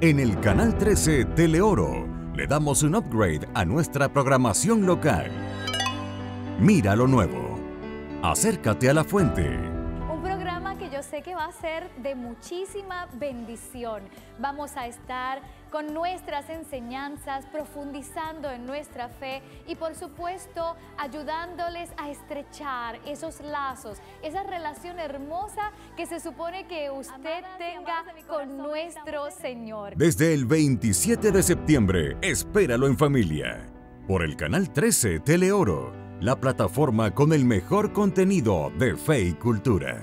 En el Canal 13 Teleoro le damos un upgrade a nuestra programación local. Mira lo nuevo. Acércate a la fuente. Programa que yo sé que va a ser de muchísima bendición. Vamos a estar con nuestras enseñanzas, profundizando en nuestra fe y por supuesto ayudándoles a estrechar esos lazos, esa relación hermosa que se supone que usted tenga con nuestro Señor. Desde el 27 de septiembre, espéralo en familia. Por el canal 13 Teleoro, la plataforma con el mejor contenido de fe y cultura.